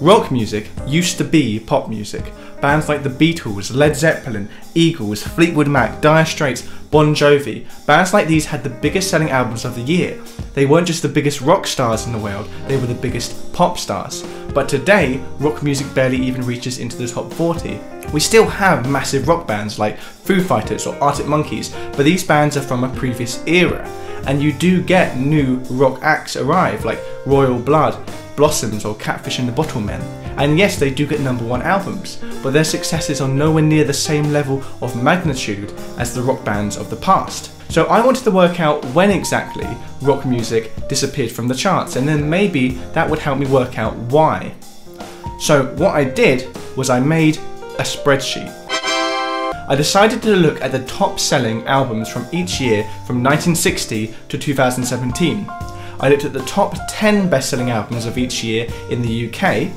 Rock music used to be pop music. Bands like the Beatles, Led Zeppelin, Eagles, Fleetwood Mac, Dire Straits, Bon Jovi, bands like these had the biggest selling albums of the year. They weren't just the biggest rock stars in the world, they were the biggest pop stars. But today, rock music barely even reaches into the top 40. We still have massive rock bands like Foo Fighters or Arctic Monkeys, but these bands are from a previous era. And you do get new rock acts arrive like Royal Blood, Blossoms or Catfish and the Bottlemen. And yes, they do get number one albums, but their successes are nowhere near the same level of magnitude as the rock bands of the past. So I wanted to work out when exactly rock music disappeared from the charts, and then maybe that would help me work out why. So what I did was I made a spreadsheet. I decided to look at the top selling albums from each year from 1960 to 2017 I looked at the top 10 best selling albums of each year in the UK,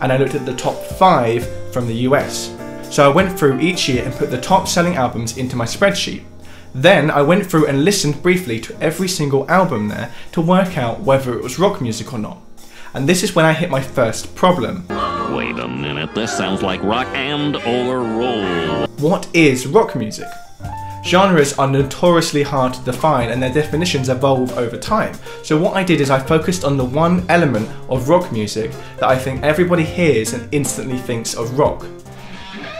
and I looked at the top 5 from the US. So I went through each year and put the top selling albums into my spreadsheet. Then I went through and listened briefly to every single album there to work out whether it was rock music or not. And this is when I hit my first problem. Wait a minute, this sounds like rock and or roll. What is rock music? Genres are notoriously hard to define and their definitions evolve over time. So what I did is I focused on the one element of rock music that I think everybody hears and instantly thinks of rock.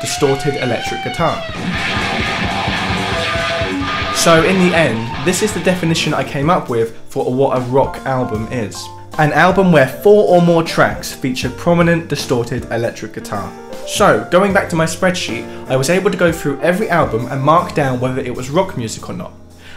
Distorted electric guitar. So in the end, this is the definition I came up with for what a rock album is. An album where four or more tracks feature prominent distorted electric guitar. So, going back to my spreadsheet, I was able to go through every album and mark down whether it was rock music or not.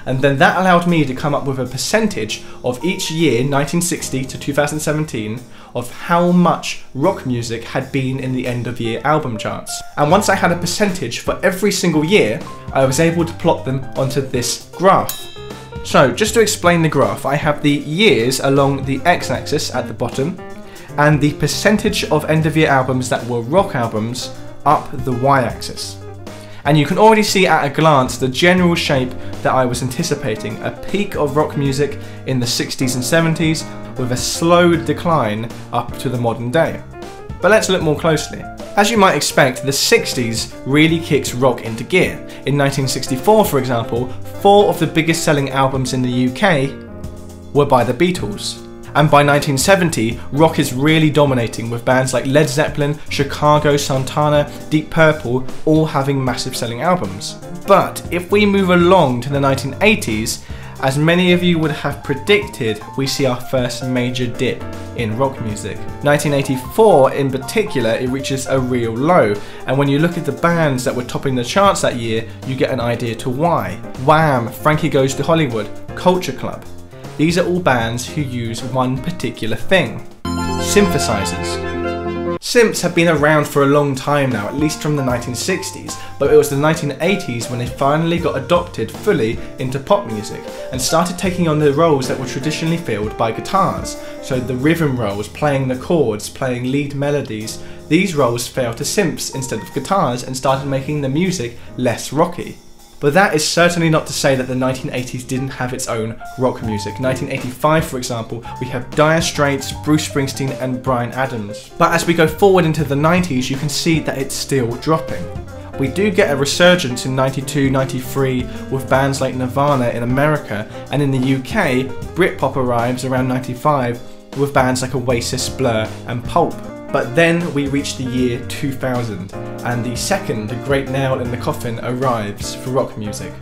And then that allowed me to come up with a percentage of each year, 1960 to 2017, of how much rock music had been in the end of year album charts. And once I had a percentage for every single year, I was able to plot them onto this graph. So, just to explain the graph, I have the years along the x-axis at the bottom, and the percentage of end of year albums that were rock albums up the y axis. And you can already see at a glance the general shape that I was anticipating a peak of rock music in the 60s and 70s with a slow decline up to the modern day. But let's look more closely. As you might expect, the 60s really kicks rock into gear. In 1964, for example, four of the biggest selling albums in the UK were by the Beatles. And by 1970, rock is really dominating with bands like Led Zeppelin, Chicago, Santana, Deep Purple all having massive selling albums. But if we move along to the 1980s, as many of you would have predicted, we see our first major dip in rock music. 1984 in particular, it reaches a real low, and when you look at the bands that were topping the charts that year, you get an idea to why. Wham, Frankie Goes to Hollywood, Culture Club, these are all bands who use one particular thing synthesizers. Synths have been around for a long time now, at least from the 1960s, but it was the 1980s when they finally got adopted fully into pop music and started taking on the roles that were traditionally filled by guitars. So the rhythm roles, playing the chords, playing lead melodies, these roles fell to synths instead of guitars and started making the music less rocky. But that is certainly not to say that the 1980s didn't have its own rock music. 1985, for example, we have Dire Straits, Bruce Springsteen, and Bryan Adams. But as we go forward into the 90s, you can see that it's still dropping. We do get a resurgence in 92, 93 with bands like Nirvana in America, and in the UK, Britpop arrives around 95 with bands like Oasis, Blur, and Pulp. But then we reach the year 2000, and the second great nail in the coffin arrives for rock music.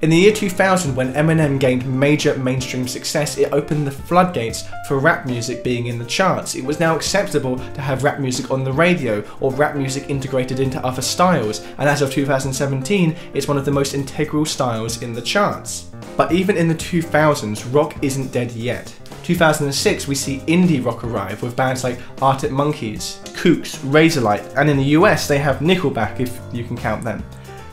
In the year 2000, when Eminem gained major mainstream success, it opened the floodgates for rap music being in the charts. It was now acceptable to have rap music on the radio or rap music integrated into other styles, and as of 2017, it's one of the most integral styles in the charts. But even in the 2000s, rock isn't dead yet. 2006, we see indie rock arrive with bands like Arctic Monkeys, Kooks, Razorlight, and in the US they have Nickelback if you can count them.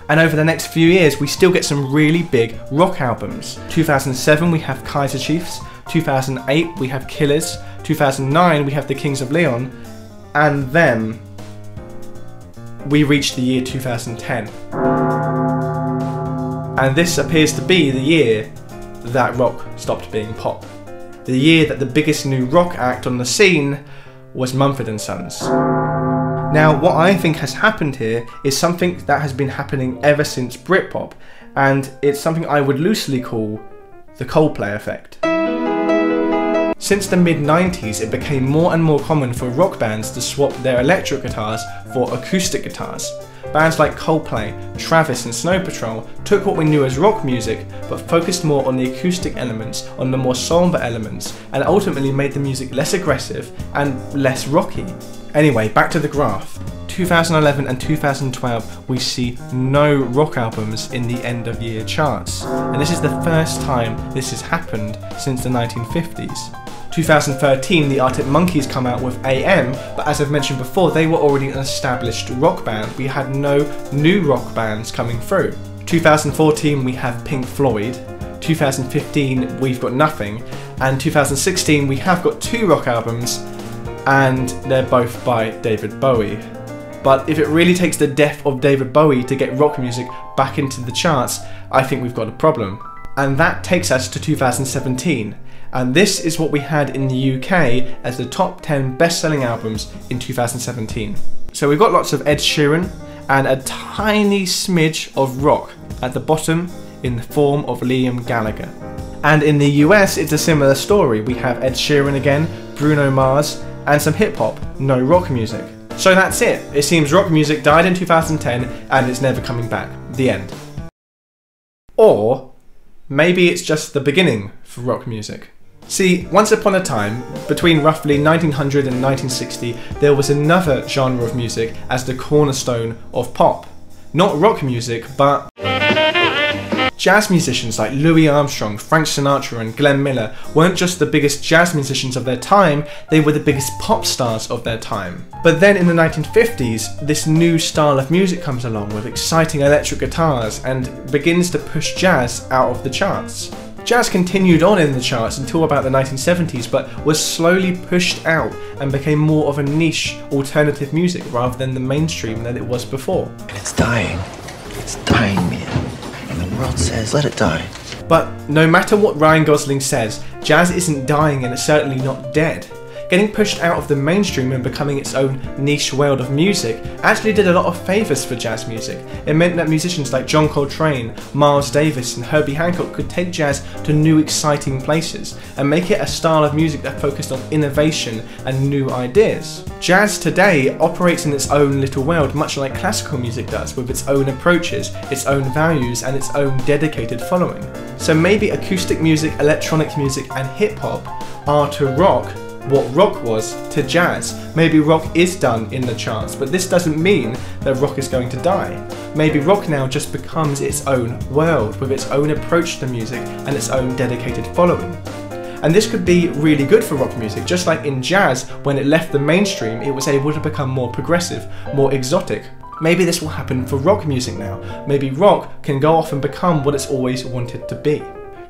And over the next few years, we still get some really big rock albums. 2007, we have Kaiser Chiefs. 2008, we have Killers. 2009, we have the Kings of Leon. And then we reach the year 2010. And this appears to be the year that rock stopped being pop the year that the biggest new rock act on the scene was Mumford & Sons. Now, what I think has happened here is something that has been happening ever since Britpop, and it's something I would loosely call the Coldplay effect. Since the mid 90s, it became more and more common for rock bands to swap their electric guitars for acoustic guitars. Bands like Coldplay, Travis, and Snow Patrol took what we knew as rock music but focused more on the acoustic elements, on the more somber elements, and ultimately made the music less aggressive and less rocky. Anyway, back to the graph. 2011 and 2012, we see no rock albums in the end of year charts, and this is the first time this has happened since the 1950s. 2013, the Arctic Monkeys come out with AM, but as I've mentioned before, they were already an established rock band. We had no new rock bands coming through. 2014, we have Pink Floyd. 2015, we've got nothing. And 2016, we have got two rock albums, and they're both by David Bowie. But if it really takes the death of David Bowie to get rock music back into the charts, I think we've got a problem. And that takes us to 2017 and this is what we had in the UK as the top 10 best selling albums in 2017. So we've got lots of Ed Sheeran and a tiny smidge of rock at the bottom in the form of Liam Gallagher. And in the US, it's a similar story. We have Ed Sheeran again, Bruno Mars, and some hip hop, no rock music. So that's it. It seems rock music died in 2010 and it's never coming back. The end. Or maybe it's just the beginning for rock music. See, once upon a time, between roughly 1900 and 1960, there was another genre of music as the cornerstone of pop. Not rock music, but Jazz musicians like Louis Armstrong, Frank Sinatra, and Glenn Miller weren't just the biggest jazz musicians of their time, they were the biggest pop stars of their time. But then in the 1950s, this new style of music comes along with exciting electric guitars and begins to push jazz out of the charts. Jazz continued on in the charts until about the 1970s, but was slowly pushed out and became more of a niche alternative music rather than the mainstream that it was before. And it's dying. It's dying, man. And the world says, let it die. But no matter what Ryan Gosling says, jazz isn't dying and it's certainly not dead getting pushed out of the mainstream and becoming its own niche world of music actually did a lot of favours for jazz music. It meant that musicians like John Coltrane, Miles Davis, and Herbie Hancock could take jazz to new exciting places and make it a style of music that focused on innovation and new ideas. Jazz today operates in its own little world, much like classical music does, with its own approaches, its own values, and its own dedicated following. So maybe acoustic music, electronic music, and hip hop are to rock what rock was to jazz. Maybe rock is done in the charts, but this doesn't mean that rock is going to die. Maybe rock now just becomes its own world with its own approach to music and its own dedicated following. And this could be really good for rock music, just like in jazz, when it left the mainstream, it was able to become more progressive, more exotic. Maybe this will happen for rock music now. Maybe rock can go off and become what it's always wanted to be.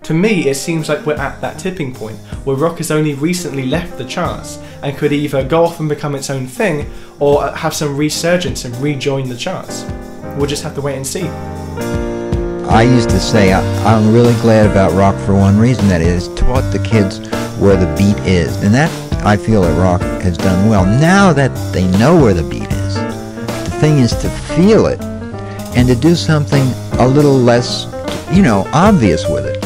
To me, it seems like we're at that tipping point where rock has only recently left the charts and could either go off and become its own thing or uh, have some resurgence and rejoin the charts. We'll just have to wait and see. I used to say I, am really glad about rock for one reason that is taught the kids where the beat is. And that I feel that rock has done well. Now that they know where the beat is, the thing is to feel it and to do something a little less, you know, obvious with it.